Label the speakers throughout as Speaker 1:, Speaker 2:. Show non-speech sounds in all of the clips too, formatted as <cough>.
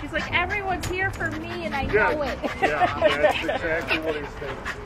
Speaker 1: He's like, everyone's here for me, and I know it.
Speaker 2: Yeah, that's exactly what he's thinking.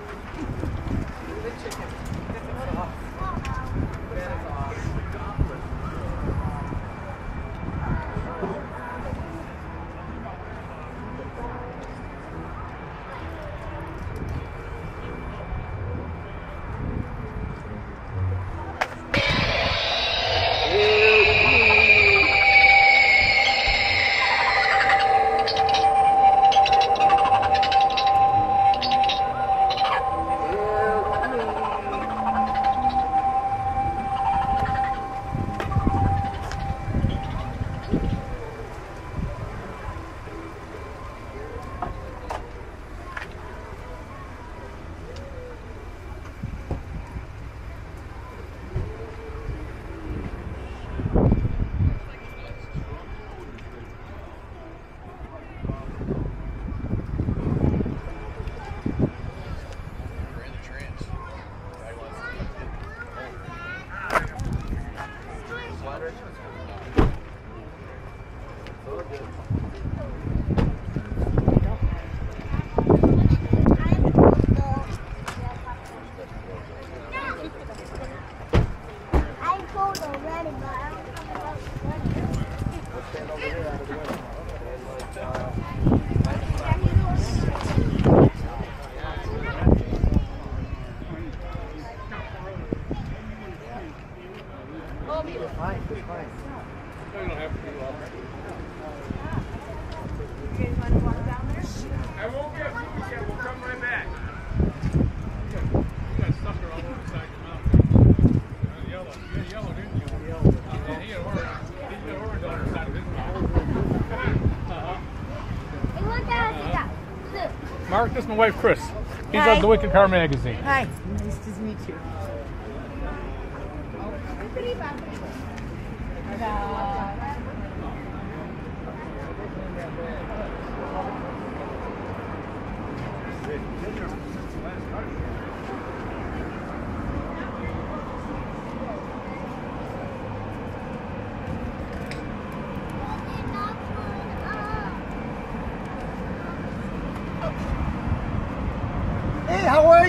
Speaker 3: Told already, but I don't know what
Speaker 2: I won't get food yet. We'll come right back. You got sucker all over the side of your mouth. Yellow. You had yellow, didn't you? Yellow. And he had orange. He had orange on the side of his mouth.
Speaker 3: Hey, look at us, we got soup.
Speaker 2: Mark, this is my wife, Chris. He's
Speaker 4: Hi.
Speaker 2: on the Wicked Car magazine.
Speaker 4: Hi, nice to meet you.
Speaker 5: Hey, how are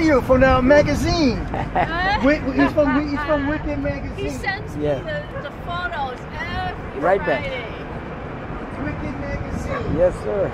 Speaker 5: you? From the magazine.
Speaker 1: Huh? <laughs>
Speaker 5: Wi- he's from he's from Wicked magazine.
Speaker 1: He sends me
Speaker 4: Yeah.
Speaker 1: the, the photos every
Speaker 4: Right back.
Speaker 5: Wicked magazine.
Speaker 4: Yes, sir.